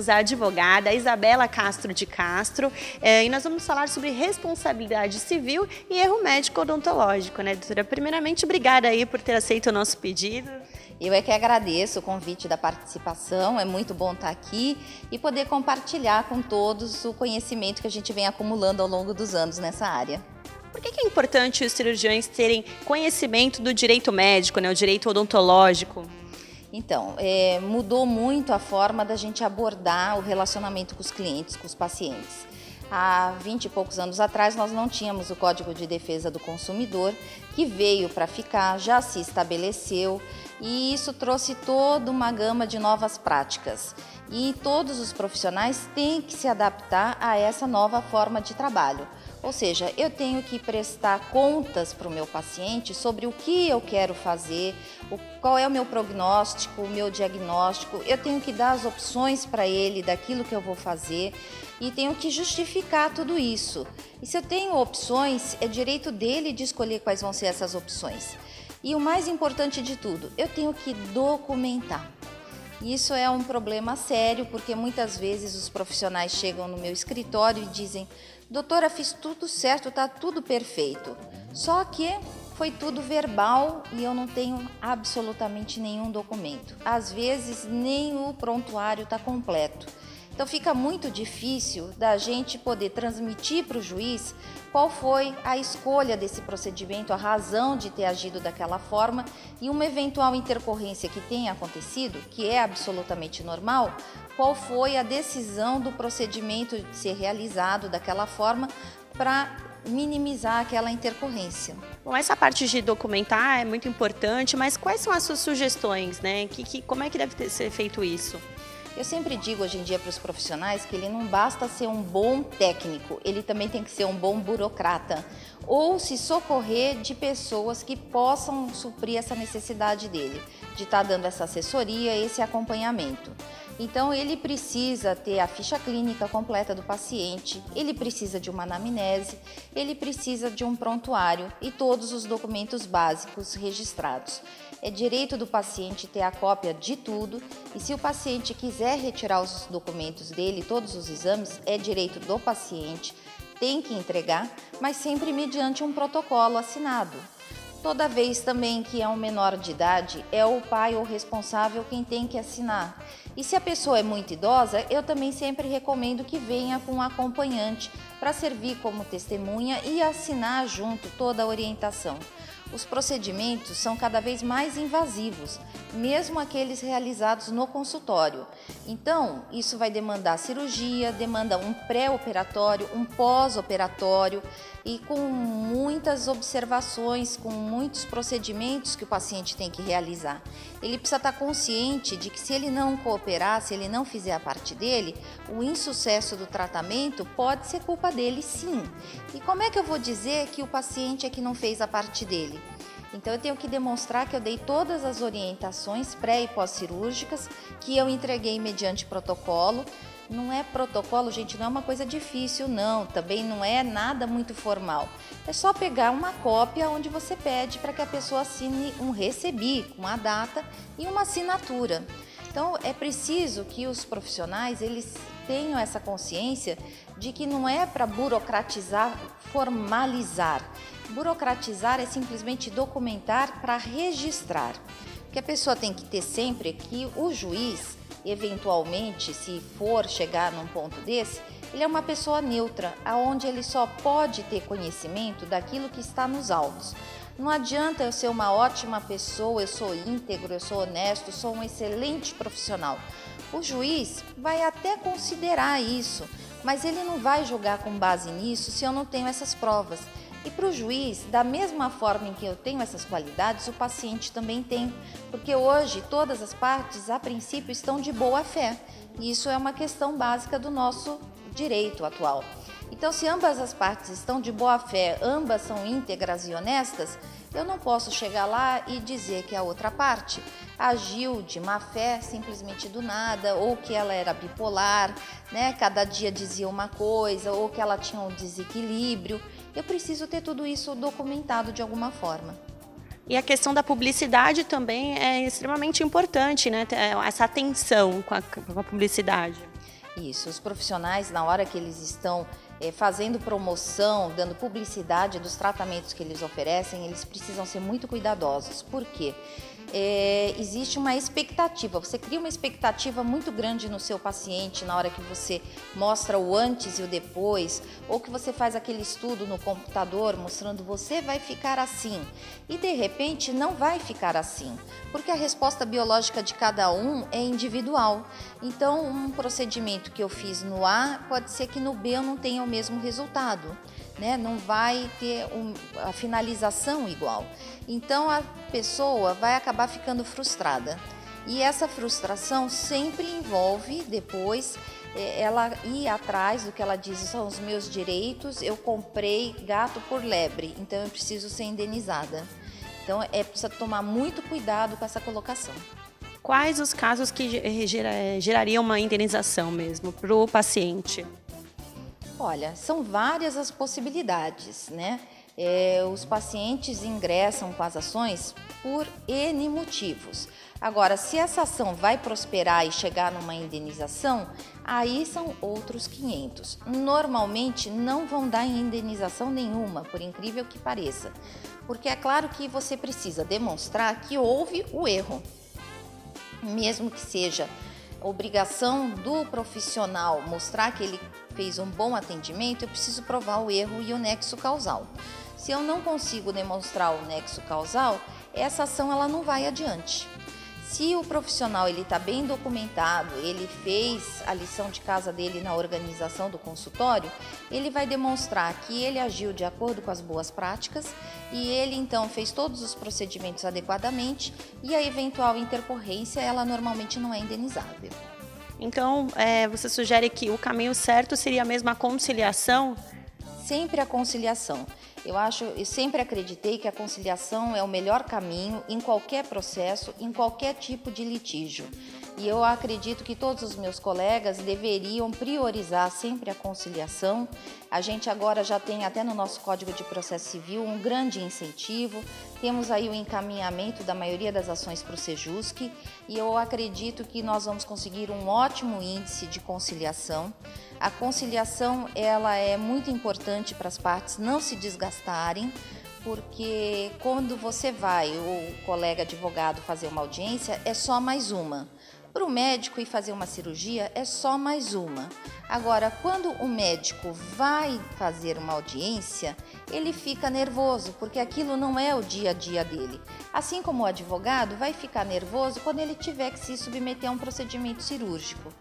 temos a advogada Isabela Castro de Castro é, e nós vamos falar sobre responsabilidade civil e erro médico odontológico, né, doutora? Primeiramente, obrigada aí por ter aceito o nosso pedido. Eu é que agradeço o convite da participação, é muito bom estar aqui e poder compartilhar com todos o conhecimento que a gente vem acumulando ao longo dos anos nessa área. Por que é importante os cirurgiões terem conhecimento do direito médico, né, o direito odontológico? Então, é, mudou muito a forma da gente abordar o relacionamento com os clientes, com os pacientes. Há 20 e poucos anos atrás, nós não tínhamos o Código de Defesa do Consumidor, que veio para ficar, já se estabeleceu, e isso trouxe toda uma gama de novas práticas. E todos os profissionais têm que se adaptar a essa nova forma de trabalho. Ou seja, eu tenho que prestar contas para o meu paciente sobre o que eu quero fazer, o, qual é o meu prognóstico, o meu diagnóstico. Eu tenho que dar as opções para ele daquilo que eu vou fazer e tenho que justificar tudo isso. E se eu tenho opções, é direito dele de escolher quais vão ser essas opções. E o mais importante de tudo, eu tenho que documentar. Isso é um problema sério, porque muitas vezes os profissionais chegam no meu escritório e dizem: Doutora, fiz tudo certo, está tudo perfeito. Só que foi tudo verbal e eu não tenho absolutamente nenhum documento. Às vezes, nem o prontuário está completo. Então fica muito difícil da gente poder transmitir para o juiz qual foi a escolha desse procedimento, a razão de ter agido daquela forma e uma eventual intercorrência que tenha acontecido, que é absolutamente normal, qual foi a decisão do procedimento de ser realizado daquela forma para minimizar aquela intercorrência. Bom, essa parte de documentar é muito importante, mas quais são as suas sugestões, né? Que, que, como é que deve ter, ser feito isso? Eu sempre digo hoje em dia para os profissionais que ele não basta ser um bom técnico, ele também tem que ser um bom burocrata ou se socorrer de pessoas que possam suprir essa necessidade dele, de estar tá dando essa assessoria, esse acompanhamento. Então, ele precisa ter a ficha clínica completa do paciente, ele precisa de uma anamnese, ele precisa de um prontuário e todos os documentos básicos registrados. É direito do paciente ter a cópia de tudo e, se o paciente quiser retirar os documentos dele, todos os exames, é direito do paciente, tem que entregar, mas sempre mediante um protocolo assinado. Toda vez também que é um menor de idade, é o pai ou responsável quem tem que assinar. E se a pessoa é muito idosa, eu também sempre recomendo que venha com um acompanhante para servir como testemunha e assinar junto toda a orientação. Os procedimentos são cada vez mais invasivos, mesmo aqueles realizados no consultório. Então, isso vai demandar cirurgia, demanda um pré-operatório, um pós-operatório e com muitas observações, com muitos procedimentos que o paciente tem que realizar. Ele precisa estar consciente de que se ele não cooperar, se ele não fizer a parte dele, o insucesso do tratamento pode ser culpa dele sim. E como é que eu vou dizer que o paciente é que não fez a parte dele? Então eu tenho que demonstrar que eu dei todas as orientações pré e pós-cirúrgicas, que eu entreguei mediante protocolo. Não é protocolo, gente, não é uma coisa difícil, não. Também não é nada muito formal. É só pegar uma cópia onde você pede para que a pessoa assine um recebi com a data e uma assinatura. Então é preciso que os profissionais eles tenham essa consciência de que não é para burocratizar, formalizar. Burocratizar é simplesmente documentar para registrar. Que a pessoa tem que ter sempre que o juiz, eventualmente, se for chegar num ponto desse, ele é uma pessoa neutra, aonde ele só pode ter conhecimento daquilo que está nos autos. Não adianta eu ser uma ótima pessoa, eu sou íntegro, eu sou honesto, sou um excelente profissional. O juiz vai até considerar isso, mas ele não vai julgar com base nisso se eu não tenho essas provas. E para o juiz, da mesma forma em que eu tenho essas qualidades, o paciente também tem, porque hoje todas as partes, a princípio, estão de boa fé. E isso é uma questão básica do nosso direito atual. Então, se ambas as partes estão de boa fé, ambas são íntegras e honestas, eu não posso chegar lá e dizer que a outra parte agiu de má fé simplesmente do nada, ou que ela era bipolar, né? Cada dia dizia uma coisa, ou que ela tinha um desequilíbrio. Eu preciso ter tudo isso documentado de alguma forma. E a questão da publicidade também é extremamente importante, né? Essa atenção com a, com a publicidade. Isso, os profissionais, na hora que eles estão é, fazendo promoção, dando publicidade dos tratamentos que eles oferecem, eles precisam ser muito cuidadosos. Por quê? é, existe uma expectativa. Você cria uma expectativa muito grande no seu paciente na hora que você mostra o antes e o depois, ou que você faz aquele estudo no computador mostrando você vai ficar assim e de repente não vai ficar assim, porque a resposta biológica de cada um é individual. Então, um procedimento que eu fiz no A pode ser que no B eu não tenha o mesmo resultado né? não vai ter um, a finalização igual. Então a pessoa vai acabar ficando frustrada. E essa frustração sempre envolve depois é, ela ir atrás do que ela diz são os meus direitos, eu comprei gato por lebre, então eu preciso ser indenizada. Então é precisa tomar muito cuidado com essa colocação. Quais os casos que gerariam uma indenização mesmo para o paciente? Olha, são várias as possibilidades, né? É, os pacientes ingressam com as ações por N motivos. Agora, se essa ação vai prosperar e chegar numa indenização, aí são outros 500. Normalmente não vão dar indenização nenhuma, por incrível que pareça, porque é claro que você precisa demonstrar que houve o erro, mesmo que seja obrigação do profissional mostrar que ele fez um bom atendimento, eu preciso provar o erro e o nexo causal. Se eu não consigo demonstrar o nexo causal, essa ação ela não vai adiante. Se o profissional ele está bem documentado, ele fez a lição de casa dele na organização do consultório, ele vai demonstrar que ele agiu de acordo com as boas práticas e ele então fez todos os procedimentos adequadamente e a eventual intercorrência ela normalmente não é indenizável. Então, é, você sugere que o caminho certo seria mesmo a conciliação? Sempre a conciliação. Eu acho, eu sempre acreditei que a conciliação é o melhor caminho em qualquer processo, em qualquer tipo de litígio. E eu acredito que todos os meus colegas deveriam priorizar sempre a conciliação. A gente agora já tem até no nosso Código de Processo Civil um grande incentivo. Temos aí o encaminhamento da maioria das ações para o Sejusc e eu acredito que nós vamos conseguir um ótimo índice de conciliação. A conciliação ela é muito importante para as partes não se desgastarem, porque quando você vai, o colega advogado, fazer uma audiência, é só mais uma. Para o médico ir fazer uma cirurgia é só mais uma. Agora, quando o médico vai fazer uma audiência, ele fica nervoso, porque aquilo não é o dia a dia dele. Assim como o advogado vai ficar nervoso quando ele tiver que se submeter a um procedimento cirúrgico.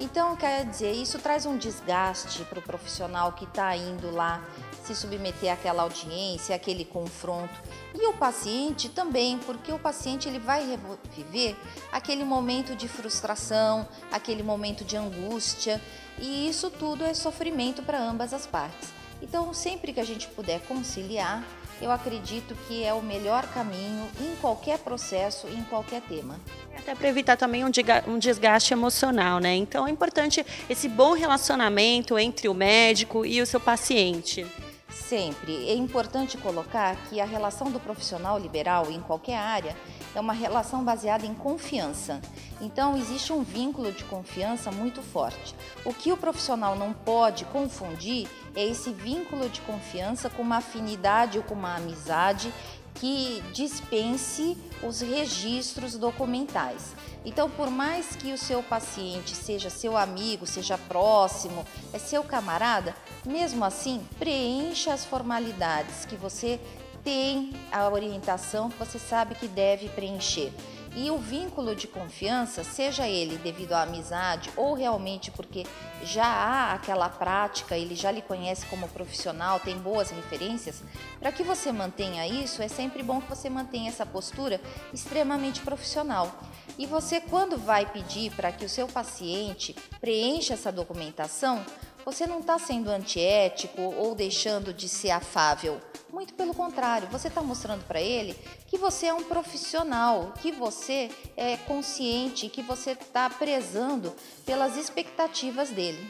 Então, quer dizer, isso traz um desgaste para o profissional que está indo lá se submeter àquela audiência, àquele confronto. E o paciente também, porque o paciente ele vai viver aquele momento de frustração, aquele momento de angústia, e isso tudo é sofrimento para ambas as partes. Então, sempre que a gente puder conciliar, eu acredito que é o melhor caminho em qualquer processo, em qualquer tema. Até para evitar também um desgaste emocional, né? Então é importante esse bom relacionamento entre o médico e o seu paciente. Sempre. É importante colocar que a relação do profissional liberal em qualquer área é uma relação baseada em confiança. Então, existe um vínculo de confiança muito forte. O que o profissional não pode confundir é esse vínculo de confiança com uma afinidade ou com uma amizade que dispense os registros documentais. Então, por mais que o seu paciente seja seu amigo, seja próximo, é seu camarada, mesmo assim, preencha as formalidades que você tem a orientação que você sabe que deve preencher. E o vínculo de confiança, seja ele devido à amizade ou realmente porque já há aquela prática, ele já lhe conhece como profissional, tem boas referências, para que você mantenha isso, é sempre bom que você mantenha essa postura extremamente profissional. E você, quando vai pedir para que o seu paciente preencha essa documentação, você não está sendo antiético ou deixando de ser afável. Muito pelo contrário, você está mostrando para ele que você é um profissional, que você é consciente, que você está prezando pelas expectativas dele.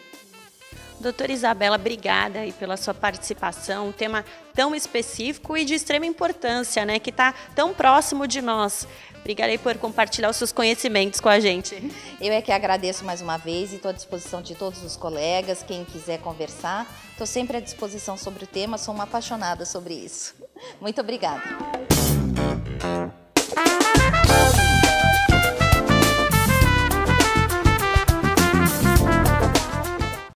Doutora Isabela, obrigada aí pela sua participação, um tema tão específico e de extrema importância, né, que está tão próximo de nós. Obrigada por compartilhar os seus conhecimentos com a gente. Eu é que agradeço mais uma vez e estou à disposição de todos os colegas, quem quiser conversar. Estou sempre à disposição sobre o tema, sou uma apaixonada sobre isso. Muito obrigada.